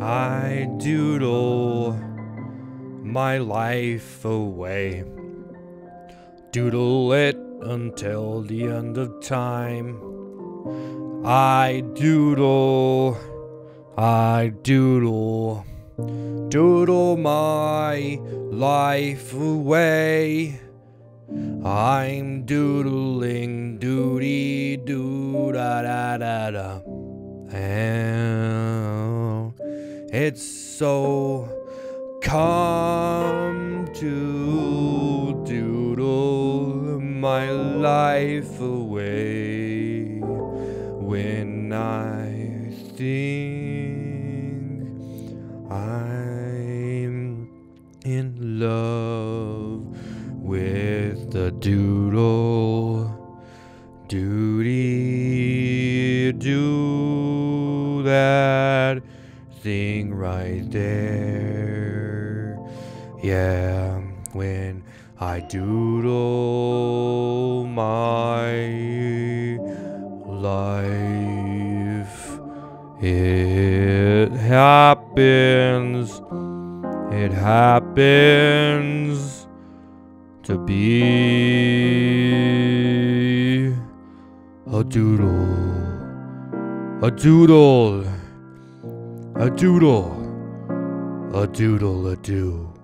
I doodle my life away. Doodle it until the end of time. I doodle, I doodle, doodle my life away. I'm doodling doody doo da da da da. And it's so come to doodle my life away when I think I'm in love with the doodle. Doody do that thing right there. Yeah, when I doodle my life, it happens. It happens to be a doodle. A doodle. A doodle. A doodle a doo.